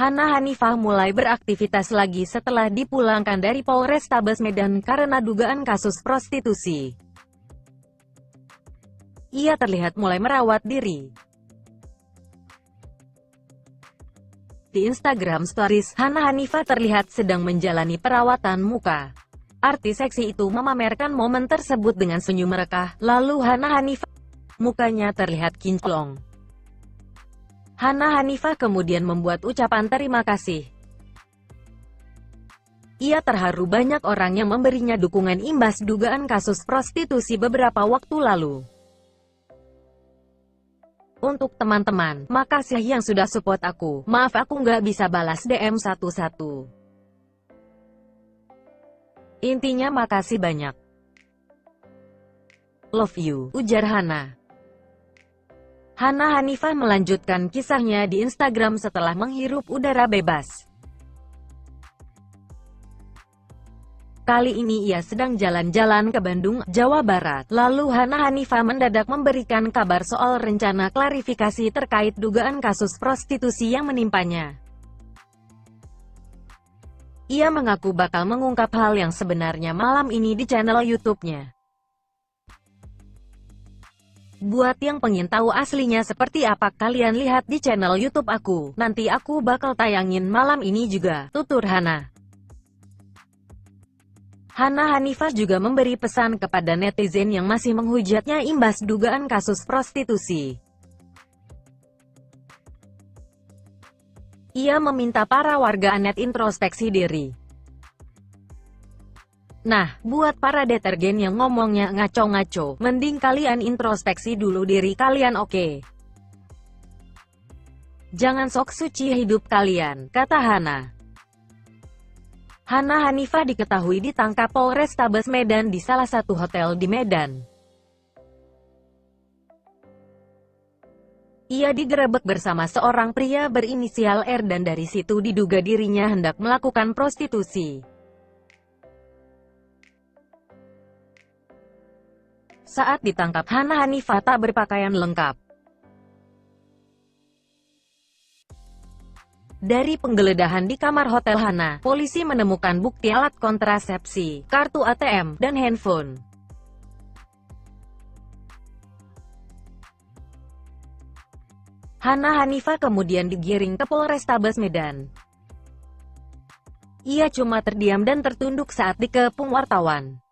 Hana Hanifah mulai beraktivitas lagi setelah dipulangkan dari Polrestabes Medan karena dugaan kasus prostitusi. Ia terlihat mulai merawat diri. Di Instagram Stories, Hana Hanifah terlihat sedang menjalani perawatan muka. Artis seksi itu memamerkan momen tersebut dengan senyum merekah, lalu Hana Hanifah mukanya terlihat kinclong. Hana Hanifah kemudian membuat ucapan terima kasih. Ia terharu banyak orang yang memberinya dukungan imbas dugaan kasus prostitusi beberapa waktu lalu. Untuk teman-teman, makasih yang sudah support aku. Maaf aku nggak bisa balas DM satu-satu. Intinya makasih banyak. Love you, ujar Hana. Hana Hanifah melanjutkan kisahnya di Instagram setelah menghirup udara bebas. Kali ini ia sedang jalan-jalan ke Bandung, Jawa Barat. Lalu Hana Hanifah mendadak memberikan kabar soal rencana klarifikasi terkait dugaan kasus prostitusi yang menimpanya. Ia mengaku bakal mengungkap hal yang sebenarnya malam ini di channel YouTube-nya. Buat yang pengen tahu aslinya seperti apa, kalian lihat di channel YouTube aku. Nanti aku bakal tayangin malam ini juga, tutur Hana. Hana Hanifah juga memberi pesan kepada netizen yang masih menghujatnya imbas dugaan kasus prostitusi. Ia meminta para warga net introspeksi diri. Nah, buat para detergen yang ngomongnya ngaco-ngaco, mending kalian introspeksi dulu diri kalian oke? Okay? Jangan sok suci hidup kalian, kata Hana. Hana Hanifah diketahui ditangkap Polrestabes Medan di salah satu hotel di Medan. Ia digerebek bersama seorang pria berinisial R dan dari situ diduga dirinya hendak melakukan prostitusi. Saat ditangkap Hana Hanifah tak berpakaian lengkap. Dari penggeledahan di kamar hotel Hana, polisi menemukan bukti alat kontrasepsi, kartu ATM, dan handphone. Hana Hanifah kemudian digiring ke Polrestabes Medan. Ia cuma terdiam dan tertunduk saat dikepung wartawan.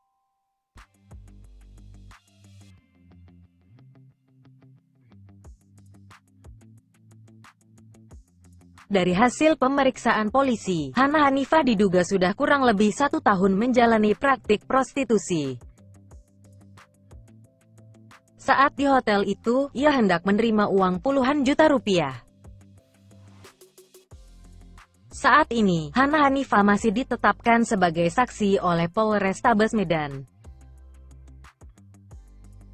Dari hasil pemeriksaan polisi, Hana Hanifah diduga sudah kurang lebih satu tahun menjalani praktik prostitusi. Saat di hotel itu, ia hendak menerima uang puluhan juta rupiah. Saat ini, Hana Hanifah masih ditetapkan sebagai saksi oleh Polrestabes Medan.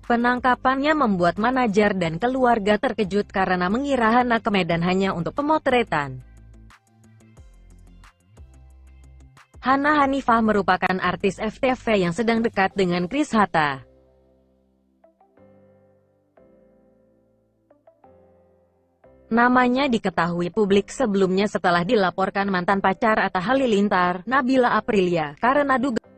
Penangkapannya membuat manajer dan keluarga terkejut karena mengira Hana ke Medan hanya untuk pemotretan. Hana Hanifah merupakan artis FTV yang sedang dekat dengan Chris Hatta. Namanya diketahui publik sebelumnya setelah dilaporkan mantan pacar Atta Halilintar, Nabila Aprilia, karena dugaan